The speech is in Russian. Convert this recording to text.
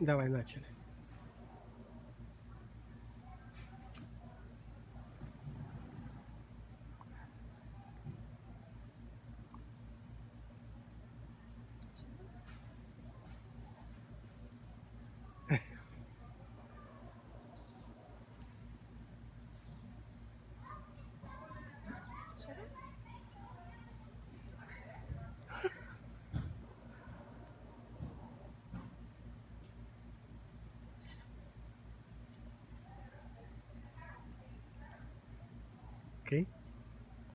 Давай, начали. Okay.